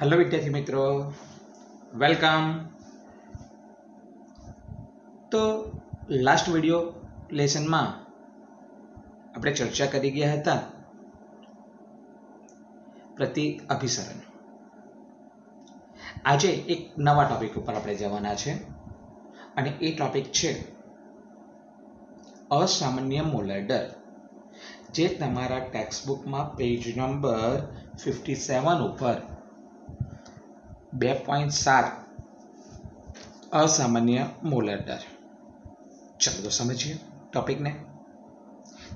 Hello વિદ્યાર્થી મિત્રો. Welcome તો લાસ્ટ વિડિયો લેસનમાં આપણે ચર્ચા કરી ગયા હતા પ્રતિક અભિસરણ. આજે એક નવા ટોપિક ઉપર આપણે જવાના છે અને એ ટોપિક છે અસામાન્ય મોલર જે તમારા ટેક્સ્ટબુકમાં પેજ નંબર ફિફ્ટી સેવન ઉપર બે પોઈન્ટ સાત. અસામાન્ય મોલર દર. ચલો તો સમજીએ ટોપિકને.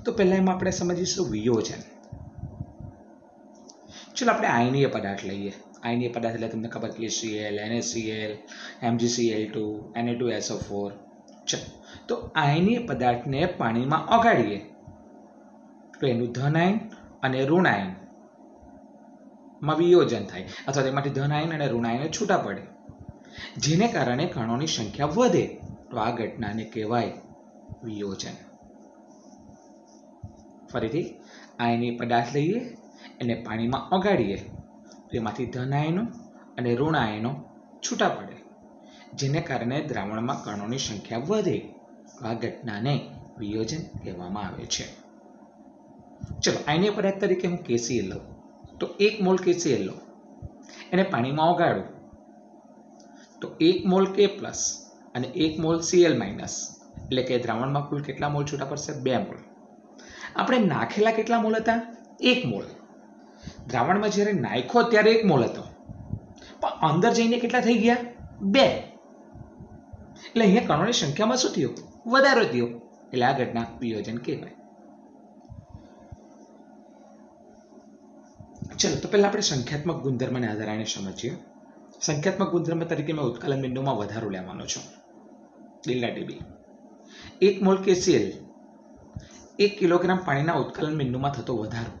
તો પહેલાં એમાં આપણે સમજીશું વિયોજન. ચલો આપણે આયનીય પદાર્થ લઈએ. આયનીય પદાર્થ એટલે તમને ખબર કે સીએલ એનએસીએલ એમજીસીએલ ટુ એને ટુ એસઓ ફોર ચલો, તો આયનીય પદાર્થને પાણીમાં ઓગાળીએ. તો એનું ધન આયન અને ઋણ આયન. માં વિયોજન થાય. અથવા તેમાંથી ધન આયન અને ઋણાયન છૂટા પડે. જેને કારણે કણોની સંખ્યા વધે. તો આ ઘટનાને કહેવાય વિયોજન. ફરીથી આયની પદાર્થ લઈએ, એને પાણીમાં ઓગાળીએ. તો એમાંથી ધન આયનો અને ઋણ આયનો છૂટા પડે. જેને કારણે દ્રાવણમાં કણોની સંખ્યા વધે. આ ઘટનાને વિયોજન કહેવામાં આવે છે. ચલો આયનીય પદાર્થ તરીકે હું કેસી લઉં. તો એક મોલ કેસીએલ લો. એને પાણીમાં ઓગાળો. તો એક મોલ કે પ્લસ અને એક મોલ સીએલ માઇનસ. એટલે કે દ્રાવણમાં કુલ કેટલા મોલ છૂટા પડશે? બે મોલ. આપણે નાખેલા કેટલા મોલ હતા? એક મોલ. દ્રાવણમાં જ્યારે નાખ્યો ત્યારે એક મોલ હતો. પણ અંદર જઈને કેટલા થઈ ગયા? બે. એટલે અહીંયા કણોની સંખ્યામાં શું થયું? વધારો થયો. એટલે આ ઘટના વિયોજન કહેવાય. ચલો, તો પહેલાં આપણે સંખ્યાત્મક ગુણધર્મને આધારે સમજીએ. સંખ્યાત્મક ગુણધર્મ તરીકે મેં ઉત્કલન બિંદુમાં વધારો લેવાનો છું. ડેલ્ટા ટીબી એક મોલ કેસીએલ એક કિલોગ્રામ પાણીના ઉત્કલન બિંદુમાં થતો વધારો.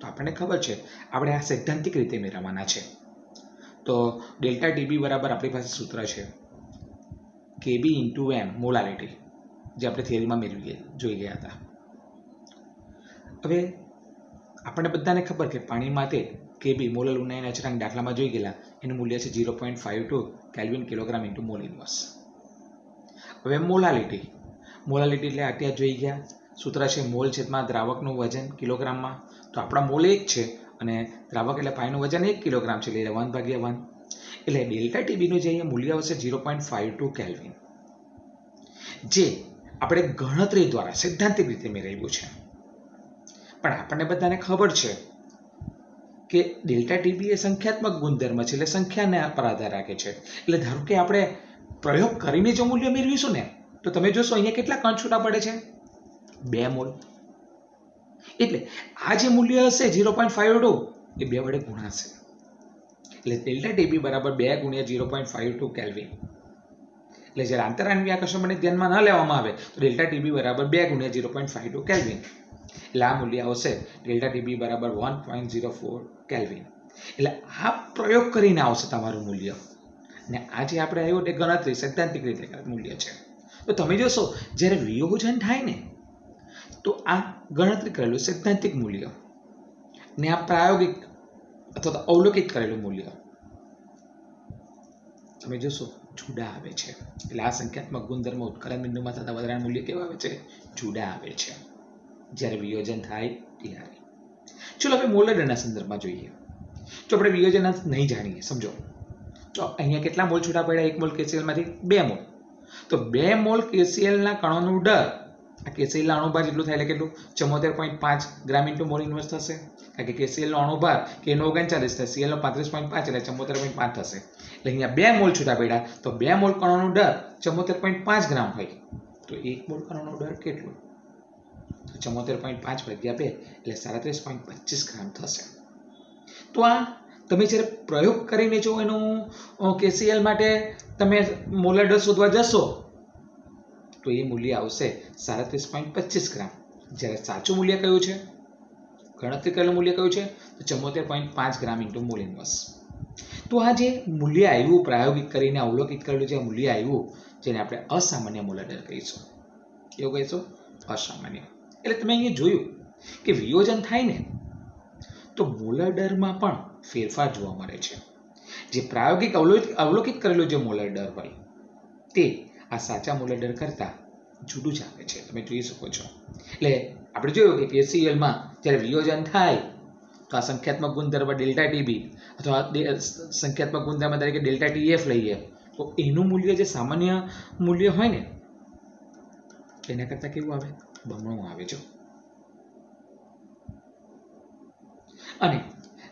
તો આપણને ખબર છે, આપણે આ સૈદ્ધાંતિક રીતે મેળવવાના છે. તો ડેલ્ટા ટીબી બરાબર આપણી પાસે સૂત્ર છે. કેબી ઇન્ટુ એમ મોલાલિટી જે આપણે થિયરીમાં મેળવી જોઈ ગયા હતા. હવે આપણને બધાને ખબર કે પાણી માટે કેબી મોલર ઉનાઈના અચરાંક દાખલામાં જોઈ ગયેલા, એનું મૂલ્ય છે zero point five two kelvin kilogram into mole inverse હવે મોલાલિટી મોલાલિટી એટલે અત્યારે જોઈ ગયા, સૂત્ર છે મોલ છેદમાં દ્રાવકનું વજન કિલોગ્રામમાં. તો આપણા મોલ એક છે અને દ્રાવક એટલે પાણીનું વજન એક કિલોગ્રામ છે, એટલે વન ભાગ્યા વન એટલે ડેલ્ટા ટીબીનું જે અહીંયા મૂલ્ય આવશે zero point five two kelvin જે આપણે ગણતરી દ્વારા સૈદ્ધાંતિક રીતે મેળવ્યું છે. પણ આપણને બધાને ખબર છે કે ડેલ્ટા ટીબી એ સંખ્યાત્મક ગુણધર્મ છે એટલે સંખ્યાને પર આધાર રાખે છે. એટલે ધારો કે આપણે પ્રયોગ કરીને જો મૂલ્ય મેળવીશું ને, તો તમે જોશો અહીંયા કેટલા કણ છૂટા પડે છે? બે મોલ. એટલે આ જે મૂલ્ય હશે ઝીરો પોઈન્ટ ફાઈવ ટુ, એ બે વડે ગુણાશે. એટલે ડેલ્ટા ટીબી બરાબર બે ગુણ્યા zero point five two kelvin. એટલે જ્યારે આંતરાણવી આકર્ષણને ધ્યાનમાં ન લેવામાં આવે, તો ડેલ્ટા ટીબી બરાબર બે ગુણ્યા zero point five two kelvin. એટલે આ મૂલ્ય આવશે ડેલ્ટા ટીબી બરાબર one point zero four kelvin. એટલે આ પ્રયોગ કરીને આવશે તમારું મૂલ્ય. ને આ જે આપણે આવ્યું તે ગણતરી, સૈદ્ધાંતિક રીતે મૂલ્ય છે. તો તમે જોશો, જ્યારે વિયોજન થાય ને, તો આ ગણતરી કરેલું સૈદ્ધાંતિક મૂલ્ય ને આ પ્રાયોગિક અથવા તો અવલોકિત કરેલું મૂલ્ય. તમે જોશો જુડા આવે છે. એટલે આ સંખ્યાત્મક ગુણધર્મ ઉત્કલન બિંદુમાં થતા વધારાના મૂલ્ય કેવા આવે છે? જુડા આવે છે. જ્યારે વિયોજન થાય ત્યારે. ચલો હવે મોલરના સંદર્ભમાં જોઈએ. જો આપણે વિયોજન નહીં જાણીએ, સમજો. તો અહીંયા કેટલા મોલ છૂટા પડ્યા? એક મોલ કેસીએલમાંથી બે મોલ. તો બે મોલ કેસીએલના કણોનું ડર, આ કેસીએલના અણુભાર જેટલું થાય એટલે કેટલું? ચમોતેર પોઈન્ટ પાંચ ગ્રામ ઇન્ટુ મોલ ઇન્વર્સ થશે. કારણ કે કેસીએલનો અણુભાર, કે એનો ઓગણચાલીસ થાય સીએલનો પાંત્રીસ પોઈન્ટ પાંચ એટલે ચમોતેર પોઈન્ટ પાંચ થશે. એટલે અહીંયા બે મોલ છૂટા પડ્યા, તો બે મોલ કણોનું ડર ચમોતેર પોઈન્ટ પાંચ ગ્રામ હોય. તો એક મોલ કણોનો ડર કેટલો? ચમોતેર પોઈન્ટ પાંચ ભાગ્યા બે એટલે સાડત્રીસ પોઈન્ટ પચીસ ગ્રામ થશે. તો આ તમે જ્યારે પ્રયોગ કરીને જો એનું કેસીએલ માટે તમે મોલર ડર શોધવા જશો, તો એ મૂલ્ય આવશે સાડત્રીસ પોઈન્ટ પચીસ ગ્રામ. જ્યારે સાચું મૂલ્ય કયું છે? ગણતરી કરેલું મૂલ્ય કયું છે? તો ચમોતેર પોઈન્ટ પાંચ ગ્રામ ઇન્ટુ મૂલ ઇન્વર્સ તો આ જે મૂલ્ય આવ્યું, પ્રાયોગિક કરીને અવલોકિત કરેલું જે મૂલ્ય આવ્યું, જેને આપણે અસામાન્ય મૂલ્ય કહીશું. એવું કહીશું? અસામાન્ય. એટલે તમે અહીંયા જોયું કે વિયોજન થાય ને, તો મોલર દરમાં પણ ફેરફાર જોવા મળે છે. જે પ્રાયોગિક અવલોકિત કરેલું જે મોલર દર હોય, તે આ સાચા મોલર દર કરતાં જુદું જ આવે છે. તમે જોઈ શકો છો. એટલે આપણે જોયું કે પીએસસીએલમાં જ્યારે વિયોજન થાય, તો આ સંખ્યાત્મક ગુણધર્મ ડેલ્ટા ટીબી અથવા સંખ્યાત્મક ગુણધર્મ તરીકે ડેલ્ટા ટીએફ લઈએ, તો એનું મૂલ્ય જે સામાન્ય મૂલ્ય હોય ને, એના કરતાં કેવું આવે? બમણું આવે છે. અને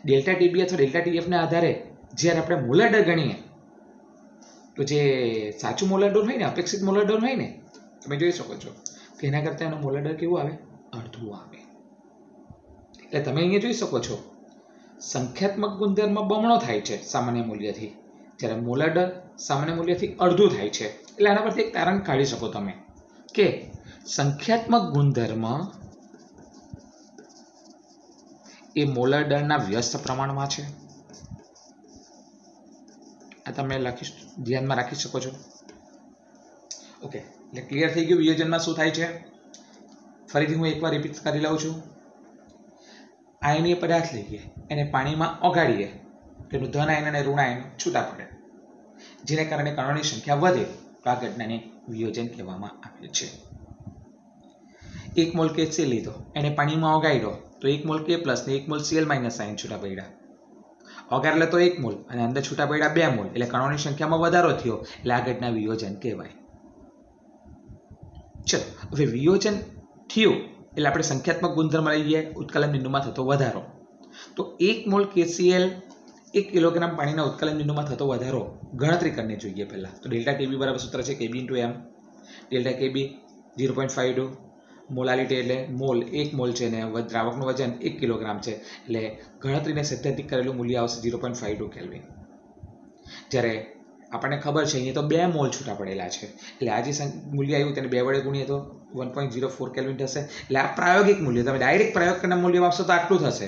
ડેલ્ટા ટીબી અથવા ડેલ્ટા ટીએફના આધારે જ્યારે આપણે મોલાડર ગણીએ, તો જે સાચું મોલાડોર હોય ને, અપેક્ષિત મોલાડોર હોય ને, તમે જોઈ શકો છો કે એના કરતાં એનું મોલાડર કેવું આવે? અડધું આવે. એટલે તમે અહીંયા જોઈ શકો છો, સંખ્યાત્મક ગુણધર્મ બમણો થાય છે સામાન્ય મૂલ્યથી. જ્યારે મોલાડર સામાન્ય મૂલ્યથી અડધું થાય છે. એટલે આના પરથી એક તારણ કાઢી શકો તમે કે સંખ્યાત્મક ગુણધર્મ એ મોલર દળના વ્યસ્ત પ્રમાણમાં છે. આ તમે લખી ધ્યાનમાં રાખી શકો છો. ઓકે એટલે ક્લિયર થઈ ગયું વિયોજનમાં શું થાય છે? ફરીથી હું એકવાર રિપીટ કરી લઉં છું. આયનીય પદાર્થ લઈએ, એને પાણીમાં ઓગાળીએ, તેનું ધન આયન અને ઋણ આયન છૂટા પડે. જેને કારણે કણોની સંખ્યા વધે, તો આ ઘટનાને વિયોજન કહેવામાં આવે છે. એક મોલ કે લીધો. એને પાણીમાં ઓગાળ્યો તો એક મોલ કે પ્લસ ને એક મોલ સીએલ માઇનસ સાઇન છૂટા પડ્યા. ઓગાડલે તો એક મોલ અને અંદર છૂટા પડ્યા બે મોલ. એટલે કણોની સંખ્યામાં વધારો થયો. એટલે આ ઘટના વિયોજન કહેવાય. ચલો, હવે વિયોજન થયું એટલે આપણે સંખ્યાત્મક ગુણધર્મ લઈએ. ઉત્કલન બિંદુમાં થતો વધારો. તો એક મોલ કેસીએલ એક કિલોગ્રામ પાણીના ઉત્કલન બિંદુમાં થતો વધારો ગણતરી કરીને જોઈએ પહેલાં. તો ડેલ્ટા કેબી બરાબર સૂત્ર છે KB into M delta KB zero point five molality એટલે મોલ, એક મોલ છે ને દ્રાવકનું વજન એક કિલોગ્રામ છે. એટલે ગણતરીને સૈદ્ધાંતિક કરેલું મૂલ્ય આવશે zero point five two kelvin જ્યારે આપણને ખબર છે, અહીંયા તો બે મોલ છૂટા પડેલા છે. એટલે આ જે મૂલ્ય આવ્યું તેને બે વડે ગુણીએ તો one point zero four kelvin થશે. એટલે આ પ્રાયોગિક મૂલ્ય, તમે ડાયરેક્ટ પ્રયોગ કરીને મૂલ્ય આપશો તો આટલું થશે.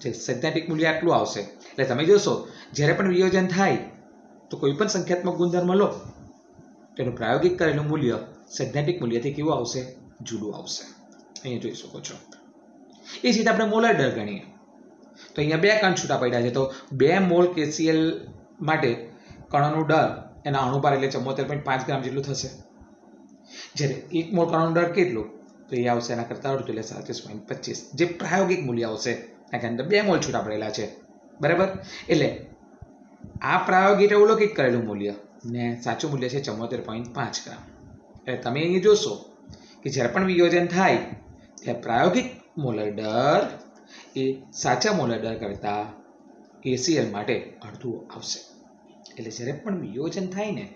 જે સૈદ્ધાંતિક મૂલ્ય આટલું આવશે. એટલે તમે જોશો, જ્યારે પણ વિયોજન થાય, તો કોઈ પણ સંખ્યાત્મક ગુણધર્મ લો. તેનું પ્રાયોગિક કરેલું મૂલ્ય સૈદ્ધાંતિક મૂલ્યથી કેવું આવશે? જુદું આવશે. અહીંયા જોઈ શકો છો. એ જ રીતે આપણે મોલર દર ગણીએ. તો અહીંયા બે કણ છૂટા પડ્યા છે. તો બે મોલ કેસીએલ માટે કણનો દર એના અણુભાર એટલે ચુમ્મોતેર પોઈન્ટ પાંચ ગ્રામ જેટલું થશે. જ્યારે એક મોલ કણનો દર કેટલું? તો એ આવશે એના કરતાં અડધું એટલે સાડત્રીસ પોઈન્ટ પચીસ. જે પ્રાયોગિક મૂલ્ય આવશે કારણ કે બે મોલ છૂટા પડેલા છે. બરાબર? એટલે આ પ્રાયોગિક અવલોકિત કરેલું મૂલ્ય ને સાચું મૂલ્ય છે ચુમ્મોતેર પોઈન્ટ પાંચ ગ્રામ. એટલે તમે અહીં જોશો કે જ્યારે પણ વિયોજન થાય ત્યારે પ્રાયોગિક મોલર દર એ સાચા મોલર દર કરતાં કેસીએલ માટે અડધું આવશે. એટલે જ્યારે પણ વિયોજન થાય ને,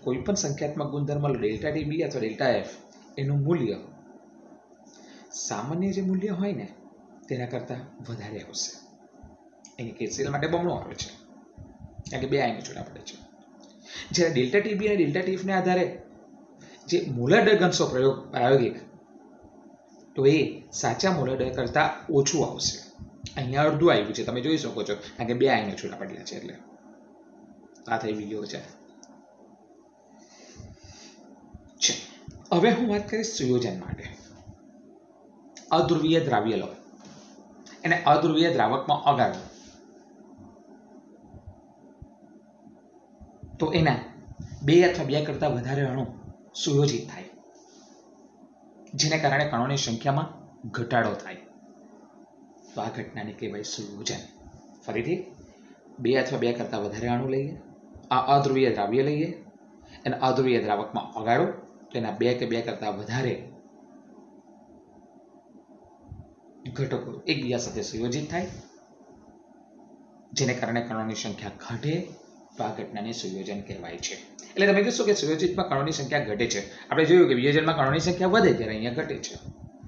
કોઈ પણ સંખ્યાત્મક ગુણધર્મ ડેલ્ટા બી અથવા ડેલ્ટા એફ, એનું મૂલ્ય સામાન્ય જે મૂલ્ય હોય ને, તેના કરતાં વધારે આવશે. એની કેસીએલ માટે બમણું આવે છે. કારણ કે બે આયનો જોડા પડે છે. જ્યારે ડેલ્ટા ટીબી અને ડેલ્ટા ટીફને આધારે જે દર પ્રયોગ પ્રાયોગિક તો એ સાચા મોલર દર કરતાં ઓછું આવશે. અહીંયા અડધું આવ્યું છે. તમે જોઈ શકો છો. કારણ કે બે અહીંયા છૂટા પડેલા છે એટલે. આ થઈ વીડિયો છે. હવે હું વાત કરીશ સુયોજન માટે. અધ્રુવીય દ્રાવ્ય લો એને અધ્રુવીય દ્રાવકમાં ઓગાળો તો એના બે અથવા બે કરતાં વધારે અણુ સુયોજિત થાય. જેને કારણે કણોની સંખ્યામાં ઘટાડો થાય. તો આ ઘટનાને કહેવાય સુયોજન. ફરીથી, બે અથવા બે કરતાં વધારે અણુ લઈએ, આ અધ્રુવીય દ્રાવ્ય લઈએ, અને અધ્રુવીય દ્રાવકમાં ઓગાળો તેના બે કે બે કરતાં વધારે ઘટકો એકબીજા સાથે સુયોજિત થાય. જેને કારણે કણોની સંખ્યા ઘટે, તો આ ઘટનાને સુયોજન કહેવાય છે. એટલે તમે જોશો કે સુયોજિતમાં કણોની સંખ્યા ઘટે છે. આપણે જોયું કે વિયોજનમાં કણોની સંખ્યા વધે ત્યારે અહીંયા ઘટે છે.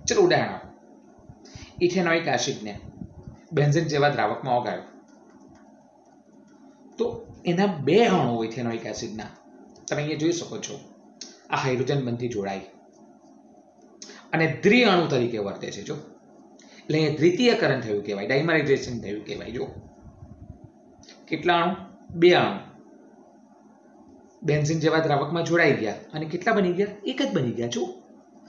ચલો ઉદાહરણ. ઇથેનોઇક એસિડને બેન્ઝિન જેવા દ્રાવકમાં ઓગાળ્યો તો એના બે અણુ ઇથેનોઇક એસિડના, તમે અહીંયા જોઈ શકો છો. આ હાઇડ્રોજન બંધથી જોડાય. અને દ્વિ અણુ તરીકે વર્તે છે, જો. એટલે અહીંયા દ્વિતીયકરણ થયું કહેવાય, ડાયમરાઇઝેશન થયું કહેવાય, જો. કેટલા અણુ? બે અણુ. બેન્ઝિન જેવા દ્રાવકમાં જોડાઈ ગયા અને કેટલા બની ગયા? એક જ બની ગયા જો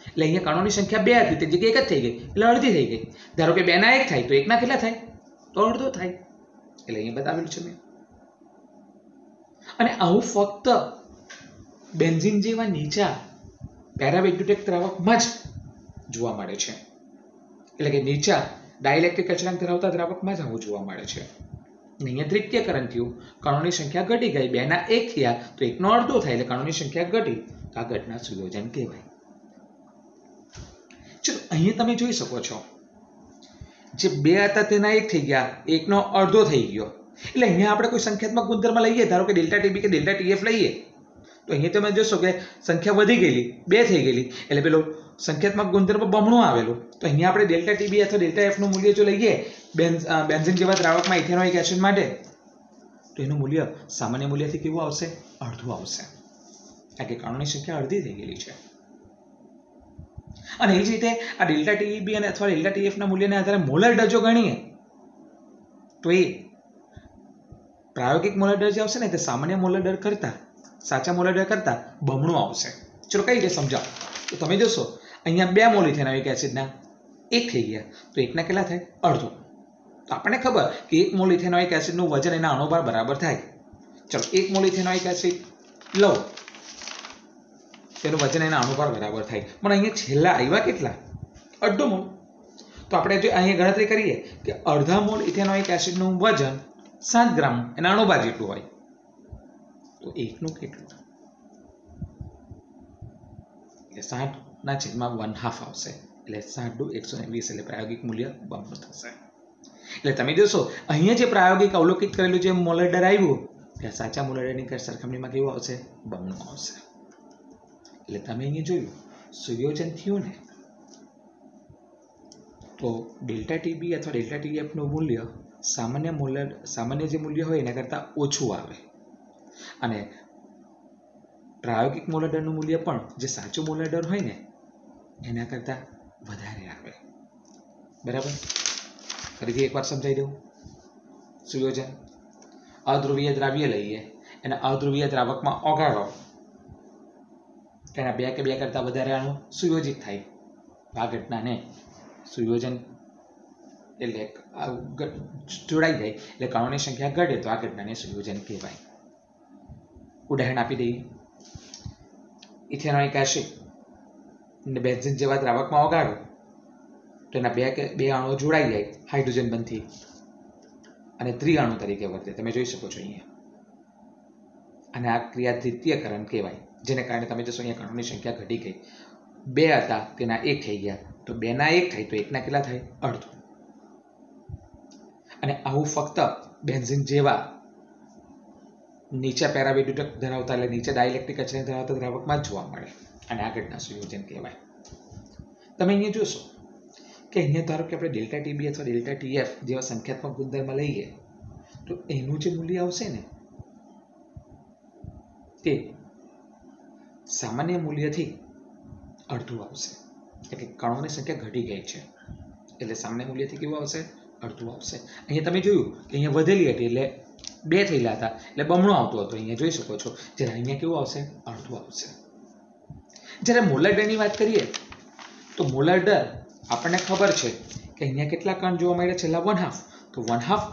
એટલે અહીંયા કણોની સંખ્યા બે હતી, તે જગ્યાએ એક જ થઈ ગઈ, એટલે અડધી થઈ ગઈ. ધારો કે બેના એક થાય, તો એકના કેટલા થાય? તો અડધો થાય. એટલે અહીંયા બતાવેલું છે મેં. અને આવું ફક્ત બેન્ઝિન જેવા નીચા પેરાવેગ્યુટેક દ્રાવકમાં જ જોવા મળે છે. એટલે કે નીચા ડાયલેક્ટ્રિક અચળાંક ધરાવતા દ્રાવકમાં જ આવું જોવા મળે છે. અહીંયા દ્વિતીયકરણ થયું. કણોની સંખ્યા ઘટી ગઈ. બેના એક થયા તો એકનો અડધો થાય એટલે કણોની સંખ્યા ઘટી. તો આ ઘટના સુયોજન કહેવાય. ચલો, અહીંયા તમે જોઈ શકો છો. જે બે હતા તેના એક થઈ ગયા. એકનો અડધો થઈ ગયો. એટલે અહીંયા આપણે કોઈ સંખ્યાત્મક ગુણધર્મ લઈએ. ધારો કે ડેલ્ટા ટીબી કે ડેલ્ટા ટીએફ લઈએ. તો અહીંયા તમે જોશો કે સંખ્યા વધી ગયેલી. બે થઈ ગયેલી. એટલે પેલો સંખ્યાત્મક ગુણધર્મ બમણું આવેલું. તો અહીંયા આપણે ડેલ્ટા ટીબી અથવા ડેલ્ટા એફનું મૂલ્ય જો લઈએ બેન્ઝ બેન્ઝિન જેવા દ્રાવકમાં ઇથેનોઇક એસિડ માટે, તો એનું મૂલ્ય સામાન્ય મૂલ્યથી કેવું આવશે? અડધું આવશે. કારણ કે કણોની સંખ્યા અડધી થઈ ગયેલી છે. અને એ જ રીતે આ ડેલ્ટા ટીબી અને અથવા ડેલ્ટા ટીએફના મૂલ્યને આધારે મોલર ડજો ગણીએ. તો એ પ્રાયોગિક મોલર ડર જે આવશે ને તે સામાન્ય મોલર દર કરતા, સાચા મોલર ડર કરતા બમણું આવશે. ચલો કઈ રીતે સમજાવો? તો તમે જોશો અહીંયા બે મોલ ઇથેનોઇક એસિડના, એક થઈ ગયા. તો એકના કેટલા થાય? અડધો. તો આપણને ખબર કે એક મોલ ઇથેનોઇક એસિડનું વજન એના અણુભાર બરાબર થાય. ચલો, એક મોલ ઇથેનોઇક એસિડ લો તેનું વજન એના અણુભાર બરાબર થાય. પણ અહીંયા છેલ્લા આવ્યા કેટલા? અડધો મોલ. તો આપણે જો અહીંયા ગણતરી કરીએ કે અડધા મોલ ઇથેનોઇક એસિડનું વજન સાત ગ્રામ એના અણુભાર જેટલું હોય. તો એકનું કેટલું? એટલે સાઠના છેદમાં વન હાફ આવશે. એટલે ડુ એકસો ને વીસ એટલે પ્રાયોગિક મૂલ્ય બમણું થશે. એટલે તમે જોશો, અહીંયા જે પ્રાયોગિક અવલોકિત કરેલું જે મોલેડર આવ્યું ત્યાં સાચા મોલેડરની સરખામણીમાં કેવું આવશે? બમણું આવશે. એટલે તમે અહીંયા જોયું, સુયોજન થયું ને, તો ડેલ્ટા ટીબી અથવા ડેલ્ટા ટીએફનું મૂલ્ય સામાન્ય મૂલ્ય સામાન્ય જે મૂલ્ય હોય એના કરતાં ઓછું આવે. અને પ્રાયોગિક મોલેડરનું મૂલ્ય પણ જે સાચું મોલેડર હોય ને એના કરતાં વધારે આવે. બરાબર? ફરીથી એકવાર સમજાવી દઉં. સુયોજન. અધ્રુવીય દ્રાવ્ય લઈએ અને અધ્રુવીય દ્રાવકમાં ઓગાળો. તેના બે કે બે કરતાં વધારે અણુ સુયોજિત થાય. આ ઘટનાને સુયોજન એટલે જોડાઈ જાય. એટલે કણોની સંખ્યા ઘટે તો આ ઘટનાને સુયોજન કહેવાય. ઉદાહરણ આપી દઈએ. Ethanoic acid. ને બેન્ઝિન જેવા દ્રાવકમાં ઓગાળો, તો એના બે બે અણુઓ જોડાઈ જાય હાઇડ્રોજન બંધથી. અને ત્રિઅણુ તરીકે વર્તે, તમે જોઈ શકો છો અહીંયા. અને આ ક્રિયા દ્વિતીયકરણ કહેવાય, જેને કારણે તમે જોશો અહીંયા કણોની સંખ્યા ઘટી ગઈ. બે હતા, તેના એક થઈ ગયા. તો બેના એક થાય, તો એકના કેટલા થાય? અડધું. અને આવું ફક્ત બેન્ઝિન જેવા નીચા પેરાવેડ્યુટક ધરાવતા, એટલે નીચે ડાયલેક્ટ્રિક અચરણ ધરાવતા દ્રાવકમાં જ જોવા મળે. અને આ ઘટના સુયોજન કહેવાય. તમે અહીંયા જોશો કે અહીંયા ધારો કે આપણે ડેલ્ટા ટીબી અથવા ડેલ્ટા ટીએફ જેવા સંખ્યાત્મક ગુણધર્મ લઈએ, તો એનું જે મૂલ્ય આવશે ને, તે સામાન્ય મૂલ્યથી અડધું આવશે. એટલે કણોની સંખ્યા ઘટી ગઈ છે. એટલે સામાન્ય મૂલ્યથી કેવું આવશે? અડધું આવશે. અહીંયા તમે જોયું કે અહીંયા વધેલી હતી, એટલે બે થયેલા હતા, એટલે બમણો આવતો હતો. અહીંયા જોઈ શકો છો. જ્યારે અહીંયા કેવું આવશે? અડધું આવશે. જ્યારે મોલર ડરની વાત કરીએ, તો મોલર દર આપણને ખબર છે કે અહીંયા કેટલા કણ જોવા મળ્યા છેલ્લા વન હાફ તો વન હાફ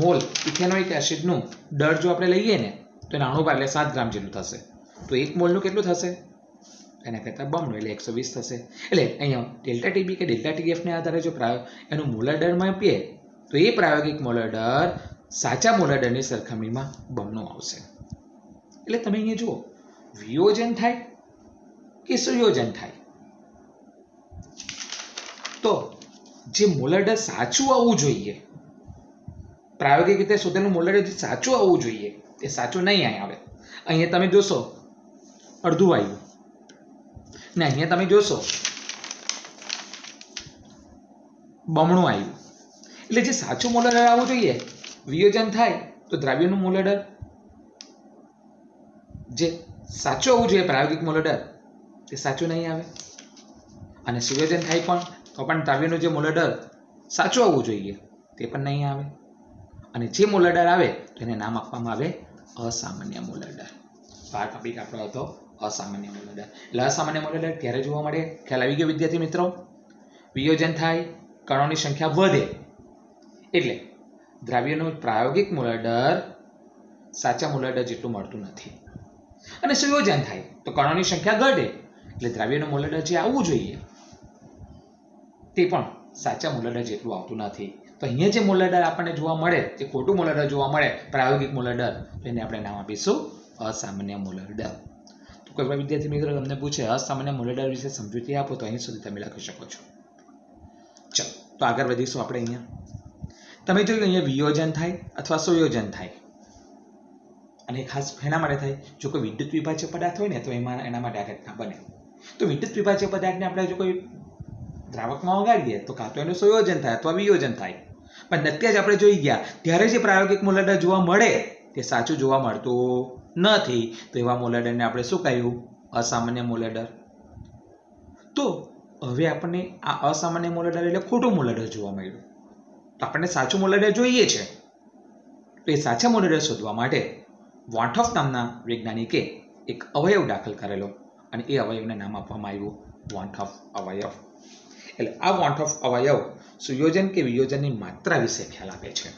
મોલ ઇથેનોઇક એસિડનું દર જો આપણે લઈએ ને, તો એના અણુભાર એટલે સાત ગ્રામ જેટલું થશે. તો એક મોલનું કેટલું થશે? એના કરતાં બમણું, એટલે એકસો વીસ થશે. એટલે અહીંયા ડેલ્ટા ટીબી કે ડેલ્ટા ટીએફને આધારે જો પ્રાયો એનું મોલર દરમાં આપીએ, તો એ પ્રાયોગિક મોલર ડર સાચા મોલર ડરની સરખામણીમાં બમણું આવશે. એટલે તમે અહીંયા જુઓ, વિયોજન થાય કે સુયોજન થાય. તો જે મોલડર સાચું આવવું જોઈએ, પ્રાયોગિક રીતે શોધેલું મોલડર જે સાચું આવવું જોઈએ તે સાચું નહીં અહીં આવે. અહીંયા તમે જોશો, અડધું આવ્યું ને અહીંયા તમે જોશો, બમણું આવ્યું એટલે જે સાચું મોલડર આવવું જોઈએ, વિયોજન થાય, તો દ્રાવ્યનું મોલડર જે સાચું આવવું જોઈએ પ્રાયોગિક મોલર દર તે સાચું નહીં આવે. અને સુયોજન થાય પણ, તો પણ દ્રાવ્યનું જે મોલડર સાચું આવવું જોઈએ, તે પણ નહીં આવે. અને જે મોલર દર આવે તેને નામ આપવામાં આવે અસામાન્ય મોલડર. ભાગ ટોપિક આપણો હતો, અસામાન્ય મોલડર. એટલે અસામાન્ય મોલર દર ક્યારે જોવા મળે? ખ્યાલ આવી ગયો વિદ્યાર્થી મિત્રો? વિયોજન થાય કણોની સંખ્યા વધે. એટલે દ્રાવ્યનો પ્રાયોગિક મૂલ્ય સાચા મૂલ્ય જેટલું મળતું નથી. અને સુયોજન થાય, તો કણોની સંખ્યા ઘટે. એટલે દ્રાવ્યનું મૂલ્ય જે આવવું જોઈએ. તે પણ સાચા મૂલ્ય જેટલું આવતું નથી. તો અહીંયા જે મૂલ્ય આપણને જોવા મળે જે ખોટું મૂલ્ય જોવા મળે, પ્રાયોગિક મૂલ્ય તો એને આપણે નામ આપીશું અસામાન્ય મૂલ્ય તો કોઈ વિદ્યાર્થી મિત્રો તમને પૂછે અસામાન્ય મૂલ્ય વિશે સમજૂતી આપો, તો અહીં સુધી તમે લખી શકો છો. ચાલો, તો આગળ વધીશું આપણે અહીંયા. તમે જોયું અહીંયા વિયોજન થાય અથવા સંયોજન થાય? અને ખાસ એના માટે થાય, જો કોઈ વિદ્યુત વિભાજ્ય પદાર્થ હોય ને, તો એમાં, એના માટે આ ઘટના બને. તો વિદ્યુત વિભાજ્ય પદાર્થને આપણે જો કોઈ દ્રાવકમાં ઓગાળીએ તો કાં તો એનું સંયોજન થાય અથવા વિયોજન થાય. પણ અત્યારે જ આપણે જોઈ ગયા. ત્યારે જે પ્રાયોગિક મૂલ્યદર જોવા મળે, તે સાચું જોવા મળતું નથી. તો એવા મોલેડરને આપણે શું કહ્યું? અસામાન્ય મોલેડર. તો હવે આપણને આ અસામાન્ય મોલેડર એટલે ખોટું મૂલ્યદર જોવા મળ્યું. તો આપણને સાચું મોલેડર જોઈએ છે. તો એ સાચા મોલેડર શોધવા માટે વોન્ટોફ નામના વૈજ્ઞાનિકે એક અવયવ દાખલ કરેલો. અને એ અવયવને નામ આપવામાં આવ્યું વોન્ટ ઓફ અવયવ. એટલે આ વોન્ટ ઓફ અવયવ સુયોજન કે વિયોજનની માત્રા વિશે ખ્યાલ આપે છે.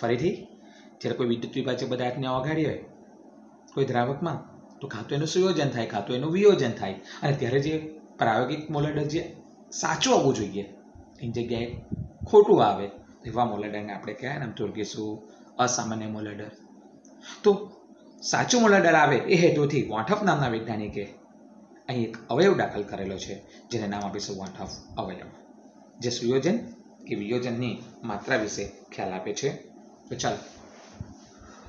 ફરીથી, જ્યારે કોઈ વિદ્યુત વિભાજ્ય પદાર્થને ઓગાળી હોય, કોઈ દ્રાવકમાં, તો કાં તો એનું સુયોજન થાય, કાં તો એનું વિયોજન થાય. અને ત્યારે જે પ્રાયોગિક મોલેડર જે સાચું આવવું જોઈએ, એની જગ્યાએ ખોટું આવે, એવા મોલેડરને આપણે કહેવાય નામ ઓળખીશું અસામાન્ય મોલેડર. તો સાચું મોલેડર આવે એ હેતુથી વોન્ટફ નામના વૈજ્ઞાનિકે અહીં એક અવયવ દાખલ કરેલો છે, જેને નામ આપીશું વોન્ટફ અવયવ. જે સુયોજન કે વિયોજનની માત્રા વિશે ખ્યાલ આપે છે. તો ચાલો.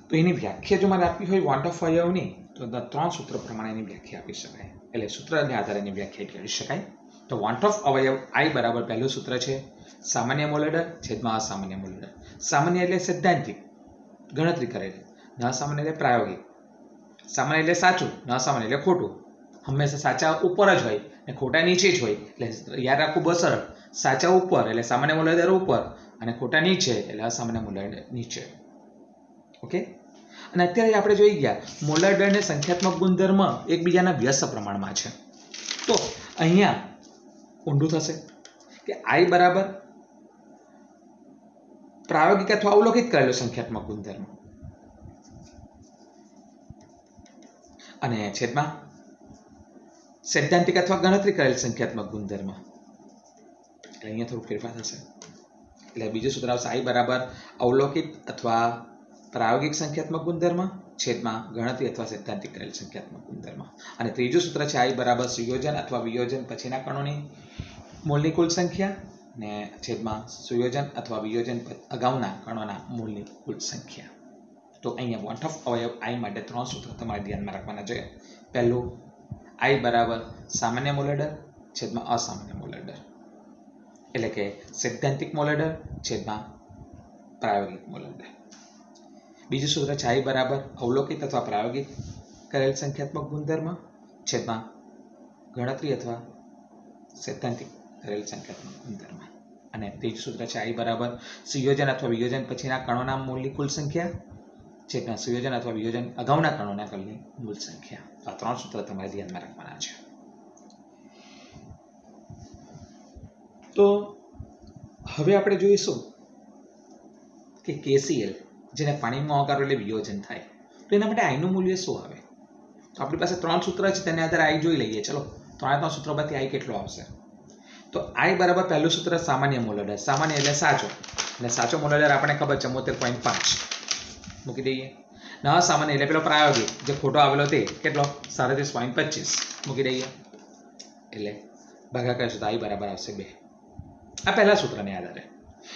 તો એની વ્યાખ્યા જો મારે આપવી હોય ઓફ અવયવની, તો ત્રણ સૂત્ર પ્રમાણે એની વ્યાખ્યા આપી શકાય. એટલે સૂત્રને આધારે એની વ્યાખ્યા કરી શકાય. તો વોન્ટ ઓફ અવયવ આઈ બરાબર પહેલું સૂત્ર છે. સામાન્ય મોલેડર છેદમાં અસામાન્ય મોલેડર સામાન્ય એટલે સૈદ્ધાંતિક ગણતરી કરેલી. ન સામાન્ય એટલે પ્રાયોગિક. સામાન્ય એટલે સાચું, ન સામાન્ય એટલે ખોટું. હંમેશા સાચા ઉપર જ હોય ને ખોટા નીચે જ હોય, એટલે યાદ રાખવું બસ સરળ. સાચા ઉપર એટલે સામાન્ય મૂલ્યદર ઉપર અને ખોટા નીચે એટલે અસામાન્ય મૂલ્ય નીચે. ઓકે? અને અત્યારે આપણે જોઈ ગયા મૂલ્યદર ને સંખ્યાત્મક ગુણધર્મ એકબીજાના વ્યસ્ત પ્રમાણમાં છે. તો અહીંયા ઊંડું થશે કે આઈ બરાબર પ્રાયોગિક અથવા અવલોકિત કરેલો સંખ્યાત્મક ગુણધર્મ. અને છેદમાં સૈદ્ધાંતિક અથવા ગણતરી કરેલ સંખ્યાત્મક ગુણધર્મ. એટલે અહીંયા થોડું ફેરફાર થશે. એટલે બીજું સૂત્ર આવશે આઈ બરાબર અવલોકિત અથવા પ્રાયોગિક સંખ્યાત્મક ગુણધર્મ છેદમાં ગણતરી અથવા સૈદ્ધાંતિક કરેલ સંખ્યાત્મક ગુણધર્મ. અને ત્રીજું સૂત્ર છે આઈ બરાબર સુયોજન અથવા વિયોજન પછીના કણોની મૂળની કુલ સંખ્યા ને છેદમાં સુયોજન અથવા વિયોજન અગાઉના કણોના મૂળની કુલ સંખ્યા. તો અહીંયા ઓફ અવયવ આઈ માટે ત્રણ સૂત્ર તમારે ધ્યાનમાં રાખવાના છે. પહેલું આઈ બરાબર સામાન્ય મોલેડર છેદમાં અસામાન્ય મોલેડર. એટલે કે સૈદ્ધાંતિક મોલેડર છેદમાં પ્રાયોગિક મોલેડર. બીજું સૂત્ર છે આઈ બરાબર અવલોકિત અથવા પ્રાયોગિક કરેલ સંખ્યાત્મક ગુણધર્મ છેદમાં ગણતરી અથવા સૈદ્ધાંતિક કરેલ સંખ્યાત્મક ગુણધર્મ. અને ત્રીજું સૂત્ર છે આઈ બરાબર સુયોજન અથવા વિયોજન પછીના કણોના મૂળની કુલ સંખ્યા છેદમાં સુયોજન અથવા વિયોજન અગાઉના કણોના કલની મૂળ સંખ્યા. આ ત્રણ સૂત્ર તમારે ધ્યાનમાં રાખવાના છે. તો હવે આપણે જોઈશું કે કેસીએલ, જેને પાણીમાં ઓગાળો એટલે વિયોજન થાય, તો એના માટે આઈનું મૂલ્ય શું આવે? તો આપણી પાસે ત્રણ સૂત્ર છે, તેના આધારે આઈ જોઈ લઈએ. ચલો ત્રણે ત્રણ સૂત્રો પરથી આઈ કેટલો આવશે? તો આઈ બરાબર પહેલું સૂત્ર સામાન્ય મોલડર સામાન્ય એટલે સાચો. અને સાચો મોલડર આપણે ખબર ચમોતેર પોઈન્ટ પાંચ. મૂકી દઈએ. ન, સામાન્ય એટલે પેલો પ્રાયોગિક. જે ખોટો આવેલો તે કેટલો? સાડત્રીસ પોઈન્ટ પચીસ. મૂકી દઈએ. એટલે ભાગાકાર કરશું તો આઈ બરાબર આવશે બે. આ પહેલા સૂત્રને આધારે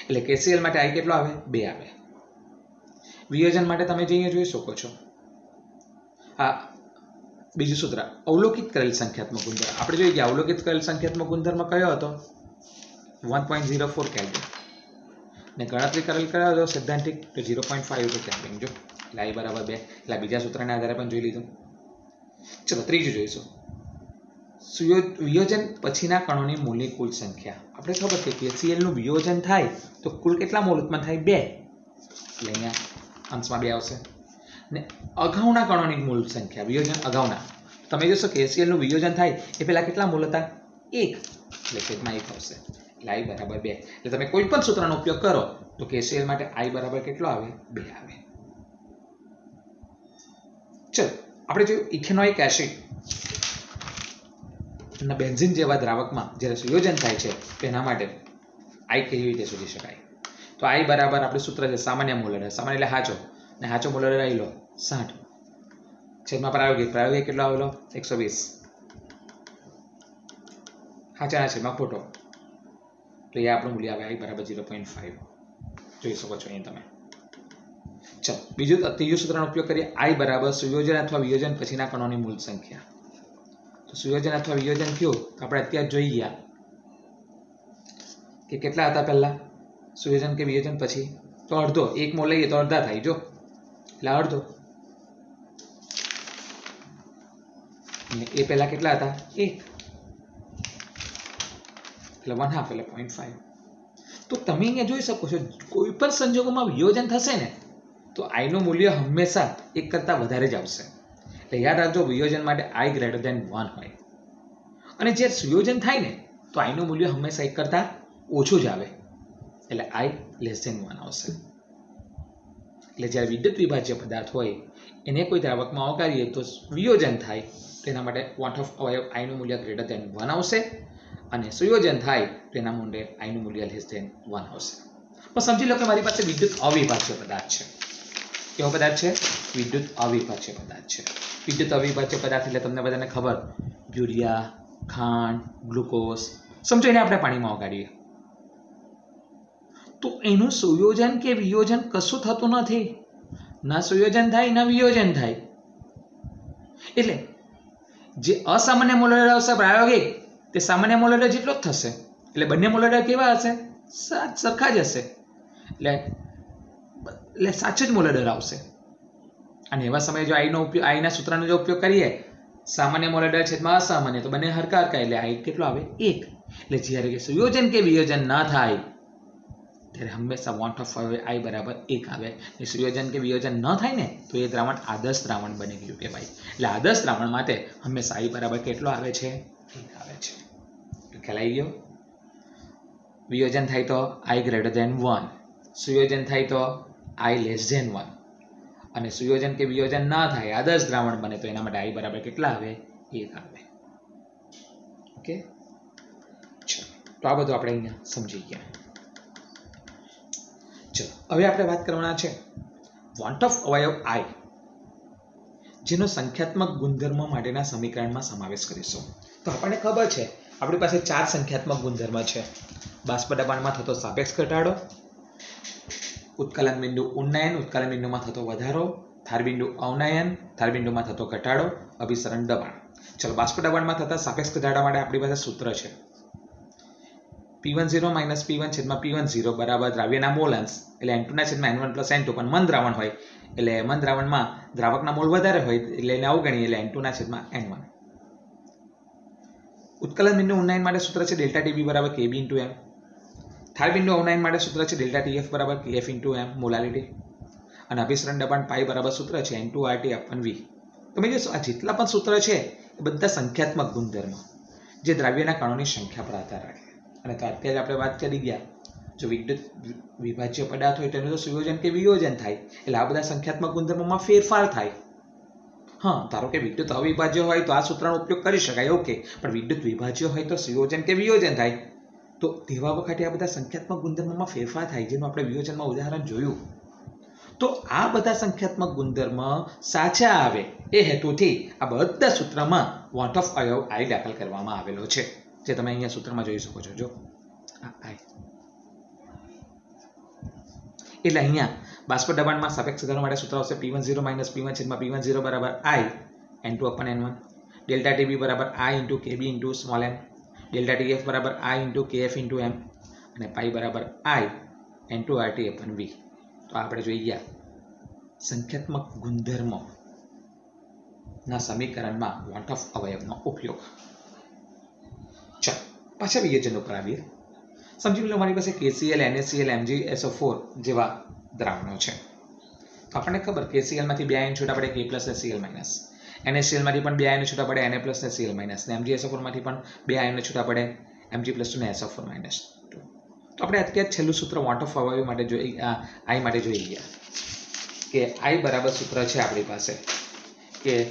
એટલે કેસીએલ માટે આઈ કેટલો આવે? બે આવે. વિયોજન માટે તમે જે અહીંયા જોઈ શકો છો. આ બીજું સૂત્ર. અવલોકિત કરેલ સંખ્યાત્મક ગુણધર્મ. આપણે જોઈએ કે અવલોકિત કરેલ સંખ્યાત્મક ગુણધર્મ કયો હતો? One point zero four kelvin. ને ગણતરી કરેલ કયો હતો? સૈદ્ધાંતિક. તો zero point five two kelvin જો. એટલે આઈ બરાબર બે. એટલે બીજા સૂત્રના આધારે પણ જોઈ લીધું. ચલો, ત્રીજું જોઈશું. સુયો, વિયોજન પછીના કણોની મૂળની કુલ સંખ્યા. આપણે ખબર છે કે વિયોજન થાય તો કુલ કેટલા મોલ ઉત્પન્ન થાય? બે. એટલે અહીંયા અંશમાં બે આવશે. ને અગાઉના કણોની મૂળ સંખ્યા, વિયોજન અગાઉના. તમે જોશો કે એસીએલનું વિયોજન થાય એ પહેલાં કેટલા મૂળ હતા? એક. એટલે છેદમાં એક આવશે. એટલે આઈ બરાબર બે. એટલે તમે કોઈ પણ સૂત્રનો ઉપયોગ કરો તો કેસીએલ માટે આઈ બરાબર કેટલો આવે? બે આવે. ચલો, આપણે જોયું ઇથેનોઇક એસિડ અને બેન્ઝિન જેવા દ્રાવકમાં જ્યારે સુયોજન થાય છે, તેના માટે આઈ કેવી રીતે શોધી શકાય? તો આઈ બરાબર આપણે સૂત્ર છે સામાન્ય મોલર. સામાન્ય એટલે હાચો. ને હાચો મોલર આવી લો, સાઠ. છેદમાં પ્રાયોગિક. પ્રાયોગિક કેટલો આવેલો? એકસો વીસ. હાચાના છેદમાં ખોટો. તો એ આપણું મૂલ્ય આવે આઈ બરાબર ઝીરો પોઈન્ટ ફાઈવ જોઈ શકો છો અહીં તમે. ચલો, બીજું ત્રીજું સૂત્રનો ઉપયોગ કરીએ. આઈ બરાબર સુયોજન અથવા વિયોજન પછીના કણોની મૂળ સંખ્યા. તો સુયોજન અથવા વિયોજન થયું તો આપણે અત્યારે જોઈ ગયા કે કેટલા હતા પહેલા? સુયોજન કે વિયોજન પછી? તો અડધો, એક મો લઈએ તો અડધા થાય, જો. એટલે અડધો. એ પહેલા કેટલા હતા? એક. એટલે વન હાફ એટલે પોઈન્ટ ફાઈવ તો તમે અહીંયા જોઈ શકો છો, કોઈ પણ સંજોગોમાં વિયોજન થશે ને, તો આઈનું મૂલ્ય હંમેશા એક કરતાં વધારે જ આવશે. એટલે યાદ રાખજો, વિયોજન માટે આઈ ગ્રેટર દેન વન હોય. અને જે સુયોજન થાય ને, તો આઈનું મૂલ્ય હંમેશા એક કરતાં ઓછું જ આવે. એટલે આઈ લેસ દેન વન આવશે. એટલે જ્યારે વિદ્યુત વિભાજ્ય પદાર્થ હોય, એને કોઈ દ્રાવકમાં આવકારીએ તો વિયોજન થાય, તેના માટે વોટ ઓફ અવયવ આઈનું મૂલ્ય ગ્રેટર દેન વન આવશે. અને સુયોજન થાય તેના મૂલ્ય આઈનું મૂલ્ય લેસ વન આવશે પણ સમજી લો કે મારી પાસે વિદ્યુત અવિભાજ્ય પદાર્થ છે. કેવો પદાર્થ છે? વિદ્યુત અવિભાજ્ય પદાર્થ છે. વિદ્યુત અવિભાજ્ય પદાર્થ એટલે તમને બધાને ખબર? યુરિયા, ખાંડ, ગ્લુકોઝ. સમજો એને આપણે પાણીમાં ઓગાડીએ તો એનું સુયોજન કે વિયોજન કશું થતું નથી. ના સુયોજન થાય, ના વિયોજન થાય. એટલે જે અસામાન્ય મૂલ્ય આવશે પ્રાયોગિક તે સામાન્ય મોલેડા જેટલો જ થશે. એટલે બંને મોલેડા કેવા હશે? સરખા જ હશે. એટલે એટલે સાચો જ મોલેડર આવશે. અને એવા સમયે જો આઈનો ઉપયોગ, આઈના સૂત્રનો જો ઉપયોગ કરીએ, સામાન્ય મોલેડર છેદમાં અસામાન્ય. તો બંને હરકા હરકા એટલે આઈ કેટલો આવે? એક. એટલે જ્યારે કે સુયોજન કે વિયોજન ના થાય, ત્યારે હંમેશા વોન્ટ ઓફ આઈ બરાબર એક આવે. ને સુયોજન કે વિયોજન ન થાય ને, તો એ દ્રાવણ આદર્શ દ્રાવણ બની ગયું કહેવાય. એટલે આદર્શ દ્રાવણ માટે હંમેશા આઈ બરાબર કેટલો આવે છે? આવે છે. તો ગયો. વિયોજન થાય તો આઈ ગ્રેટર ધેન વન સુયોજન થાય તો આઈ લેસ ધેન વન અને સુયોજન કે વિયોજન ના થાય, આદર્શ દ્રાવણ બને તો એના માટે આઈ બરાબર કેટલા આવે? એક આવે. ઓકે? ચલો, તો આ બધું આપણે અહીંયા સમજી ગયા. ચલો, હવે આપણે વાત કરવાના છે. વોન્ટ ઓફ અવયવ આઈ જેનો સંખ્યાત્મક ગુણધર્મ માટેના સમીકરણમાં સમાવેશ કરીશું. તો આપણને ખબર છે, આપણી પાસે ચાર સંખ્યાત્મક ગુણધર્મ છે. બાષ્પ દબાણમાં થતો સાપેક્ષ ઘટાડો, ઉત્કલન બિંદુ ઉન્નયન, ઉત્કલન બિંદુમાં થતો વધારો થારબિંદુ અવનયન થારબિંદુમાં થતો ઘટાડો, અભિસરણ દબાણ. ચલો બાષ્પ દબાણમાં થતા સાપેક્ષ ઘટાડા માટે આપણી પાસે સૂત્ર છે. P one zero minus P one છેદમાં પી વન ઝીરો બરાબર દ્રાવ્યના મોલ અંશ. એટલે એન ટુના છેદમાં N one plus N two પણ મન દ્રાવણ હોય. એટલે મન દ્રાવણમાં દ્રાવકના મોલ વધારે હોય, એટલે એને અવગણીએ, એટલે એન ટુના છેદમાં એન વન ઉત્કલન બિંદુ ઉન્નયન માટે સૂત્ર છે ડેલ્ટા ટીબી બરાબર કેબી ઇન્ટુ એમ. થાર બિંદુ અવનયન માટે સૂત્ર છે ડેલ્ટા ટીએફ બરાબર કેએફ ઇન્ટુ એમ મોલાલિટી. અને અભિસરણ દબાણ પાઈ બરાબર સૂત્ર છે N two R T upon V. તમે જોશો આ જેટલા પણ સૂત્ર છે, એ બધા સંખ્યાત્મક ગુણધર્મ, જે દ્રાવ્યના કણોની સંખ્યા પર આધાર રાખે. અને અત્યારે આપણે વાત કરી ગયા. જો વિદ્યુત વિભાજ્ય પદાર્થ હોય તેનું તો સુયોજન કે વિયોજન થાય. એટલે આ બધા સંખ્યાત્મક ગુણધર્મોમાં ફેરફાર થાય. હા, ધારો કે વિદ્યુત અવિભાજ્ય હોય તો આ સૂત્રનો ઉપયોગ કરી શકાય, ઓકે. પણ વિદ્યુત વિભાજ્ય હોય તો સુયોજન કે વિયોજન થાય. તો તેવા વખતે આ બધા સંખ્યાત્મક ગુણધર્મોમાં ફેરફાર થાય, જેનું આપણે વિયોજનમાં ઉદાહરણ જોયું. તો આ બધા સંખ્યાત્મક ગુણધર્મ સાચા આવે એ હેતુથી આ બધા સૂત્રમાં વોન્ટ ઓફ અયવ આઈ દાખલ કરવામાં આવેલો છે. જે તમે અહીંયા સૂત્રમાં જોઈ શકો છો, જો. આઈ એટલે અહીંયા બાષ્પ દબાણમાં સાપેક્ષ વધારો માટે સૂત્ર આવશે P one zero minus P one છેદમાં પી વન ઝીરો બરાબર I N two upon N one delta TB બરાબર I into KB into small M delta TF બરાબર I into KF into M અને પાઈ બરાબર I N two R T upon V તો આપણે જોઈ ગયા. સંખ્યાત્મક ગુણધર્મો ના સમીકરણમાં વોન્ટ ઓફ અવયવનો ઉપયોગ. પાછા વિયોજન ઉપર આવીએ. સમજી લો મારી પાસે KCl, NaCl Mg SO four જેવા દ્રાવણો છે. તો આપણને ખબર કેસીએલમાંથી બે આયન છૂટા પડે, કે પ્લસ એસીએલ માઇનસ. એનએસીએલમાંથી પણ બે આયનો છૂટા પડે, એને પ્લસ ને સીએલ માઇનસ. ને એમજી એસઓ ફોરમાંથી પણ બે આયનો છૂટા પડે, એમજી પ્લસ ટુ ને એસઓ ફોર માઇનસ તો તો આપણે અત્યારે છેલ્લું સૂત્ર વોટ ઓફ અવાયુ માટે જોઈ આઈ માટે જોઈ ગયા. કે આઈ બરાબર સૂત્ર છે આપણી પાસે. કે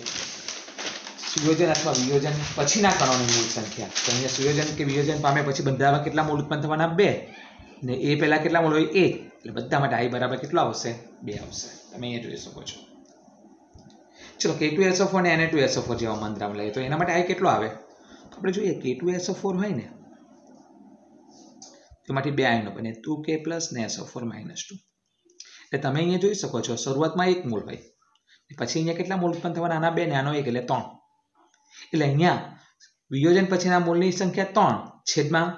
સુયોજન અથવા વિયોજન પછીના કણોની મૂળ સંખ્યા. તો અહીંયા સુયોજન કે વિયોજન પામે પછી બધામાં કેટલા મૂળ ઉત્પન્ન થવાના? બે. ને એ પહેલાં કેટલા મૂળ હોય? એક. એટલે બધા માટે આઈ બરાબર કેટલો આવશે? બે આવશે. તમે અહીંયા જોઈ શકો છો. ચલો કે ટુ એસો ફોર ને એને ટુ એસો ફોર જેવા મંત્રામ લઈએ. તો એના માટે આઈ કેટલો આવે? આપણે જોઈએ કે ટુ એસો ફોર હોય ને, એમાંથી બે આઈનો બને. ટુ કે પ્લસ ને એસો ફોર માઇનસ ટુ એટલે તમે અહીંયા જોઈ શકો છો, શરૂઆતમાં એક મૂળ હોય. પછી અહીંયા કેટલા મૂળ ઉત્પન્ન થવાના? આના બે ને આનો એક, એટલે ત્રણ. એટલે અહીંયા વિયોજન પછીના મૂળની સંખ્યા ત્રણ, છેદમાં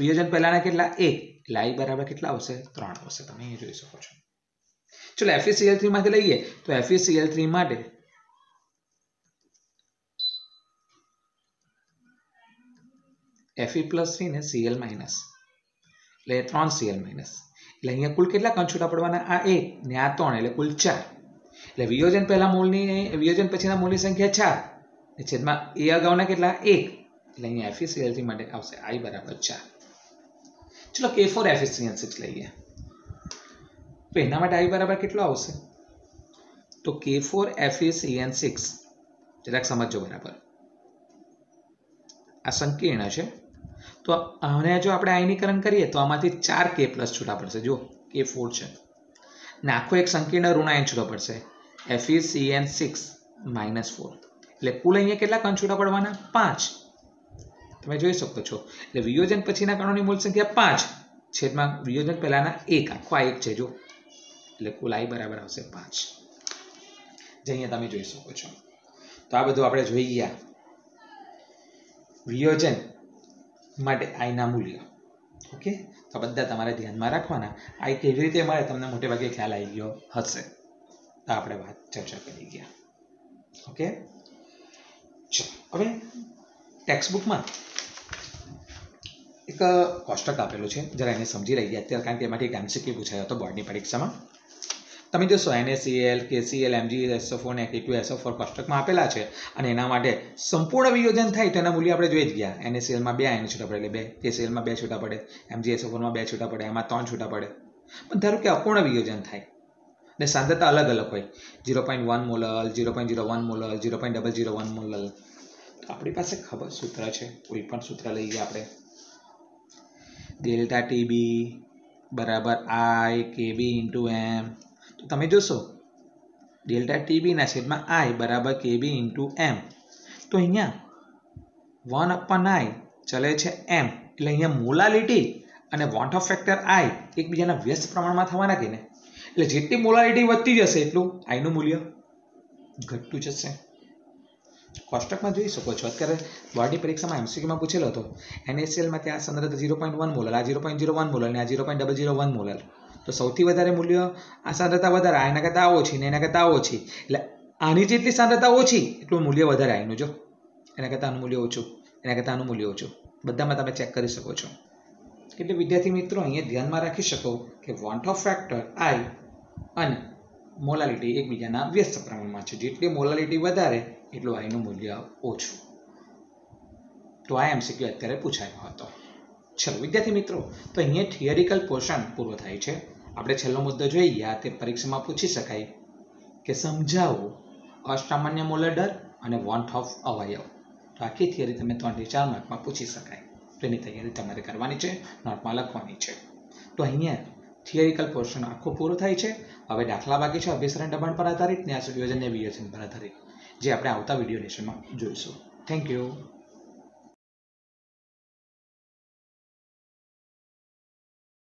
વિયોજન પહેલાના કેટલા? એક. એટલે બરાબર કેટલા આવશે? ત્રણ આવશે. તમે અહીંયા જોઈ શકો છો. ચલો થ્રી માંથી લઈએ. તો એફઈસીએલ થ્રી માટે એફઈ પ્લસ થ્રી ને સીએલ માઇનસ એટલે ત્રણ સીએલ માઇનસ એટલે અહીંયા કુલ કેટલા કણ છૂટા પડવાના? આ એક ને આ ત્રણ, એટલે કુલ ચાર. એટલે વિયોજન પહેલા મૂળની વિયોજન પછીના મૂળની સંખ્યા ચાર. છેદમાં એ અગાઉના કેટલા? એક. એટલે અહીંયા એફિસિયન્સી માટે આવશે આઈ બરાબર ચાર. ચલો કે ફોર એફિસિયન્સી લઈએ. તો એના માટે આઈ બરાબર કેટલો આવશે? તો કે ફોર એફિસિયન સિક્સ જરાક સમજો બરાબર. આ સંકીર્ણ છે. તો આને જો આપણે આયનીકરણ કરીએ તો આમાંથી ચાર કે પ્લસ છૂટા પડશે. જો કે ફોર છે. ને આખો એક સંકીર્ણ ઋણાયન છૂટો પડશે. એફિસિયન સિક્સ માઇનસ ફોર એટલે કુલ અહીંયા કેટલા કણ છૂટા પડવાના? પાંચ. તમે જોઈ શકો છો. એટલે વિયોજન પછીના કણોની મૂળ સંખ્યા પાંચ. છેદમાં વિયોજન પહેલાના એક. આખો આ એક છે, જો. એટલે કુલ આઈ બરાબર આવશે પાંચ. જે અહીંયા તમે જોઈ શકો છો. તો આ બધું આપણે જોઈ ગયા. વિયોજન માટે આઈના મૂલ્ય. ઓકે? તો બધા તમારે ધ્યાનમાં રાખવાના. આઈ કેવી રીતે મળે? તમને મોટે ભાગે ખ્યાલ આવી ગયો હશે. તો આપણે વાત ચર્ચા કરી ગયા. ઓકે? ચલો, હવે ટેક્સ્ટ બુકમાં એક કોષ્ટક આપેલું છે. જરા એને સમજી લઈએ અત્યારે, કારણ કે એમાંથી એક એમસીક્યુ પૂછાયો હતો બોર્ડની પરીક્ષામાં. તમે જોશો NaCl KCl Mg SO four ને K two S SO four કોષ્ટકમાં આપેલા છે. અને એના માટે સંપૂર્ણ વિયોજન થાય તો એના મૂલ્ય આપણે જોઈ જ ગયા. એનએસીએલમાં બે આઈને છૂટા પડે, એટલે બે. કેસીએલમાં બે છૂટા પડે એમજી એસઓ ફોરમાં બે છૂટા પડે એમાં ત્રણ છૂટા પડે. પણ ધારો કે અપૂર્ણ વિયોજન થાય ને સાંદ્રતા અલગ અલગ હોય. Zero point one molal zero point zero one molal zero point double zero one molal. આપણી પાસે ખબર સૂત્ર છે. કોઈ પણ સૂત્ર લઈએ આપણે. ડેલ્ટા ટીબી બરાબર આઈ કેબી ઇન્ટુ એમ. તો તમે જોશો, ડેલ્ટા ટીબીના છેદમાં આઈ બરાબર કેબી ઇન્ટુ એમ. તો અહીંયા વન અપન આઈ ચલે છે એમ એટલે અહીંયા મોલાલિટી અને વોન્ટ ઓફ ફેક્ટર આઈ એકબીજાના વ્યસ્ત પ્રમાણમાં થવાના કે ને એટલે જેટલી મોલારિટી વધતી જશે, એટલું આઈનું મૂલ્ય ઘટતું જશે. કોષ્ટકમાં જોઈ શકો છો. અત્યારે બોર્ડની પરીક્ષામાં એમસીક્યુમાં પૂછેલો હતો એનએસએલમાં ત્યાં સંદર્ભ ઝીરો પોઈન્ટ વન મોલર આ zero point zero one molar અને આ zero point double zero one molar તો સૌથી વધારે મૂલ્ય આ સાંદ્રતા વધારે, આ એના કરતાં ઓછી ને એના કરતાં ઓછી. એટલે આની જેટલી સાંદ્રતા ઓછી, એટલું મૂલ્ય વધારે આનું જો. એના કરતાં આનું મૂલ્ય ઓછું, એના કરતાં આનું મૂલ્ય ઓછું. બધામાં તમે ચેક કરી શકો છો. એટલે વિદ્યાર્થી મિત્રો, અહીંયા ધ્યાનમાં રાખી શકો કે વોન્ટ ઓફ ફેક્ટર આઈ અને મોલાલિટી એકબીજાના વ્યસ્ત પ્રમાણમાં છે. જેટલી મોલાલિટી વધારે, એટલું આઈનું મૂલ્ય ઓછું. તો આ એમસીક્યુ અત્યારે પૂછાયો હતો. ચલો, વિદ્યાર્થી મિત્રો, તો અહીંયા થિયરિકલ પોર્શન પૂરો થાય છે. આપણે છેલ્લો મુદ્દો જોઈએ ગયા તે પરીક્ષામાં પૂછી શકાય કે સમજાવો અસામાન્ય મોલર અને વોન્ટ ઓફ અવયવ. તો આખી થિયરી તમે ત્રણથી ચાર માર્કમાં પૂછી શકાય. તો એની તૈયારી તમારે કરવાની છે, નોટમાં લખવાની છે. તો અહીંયા થિયરિકલ પોર્શન આખો પૂરો થાય છે. હવે દાખલા બાકી છે અભિસરણ દબાણ પર આધારિત. ને આ સુયોજન ને વિયોજન પર આધારિત. જે આપણે આવતા વીડિયો લેશનમાં જોઈશું. Thank you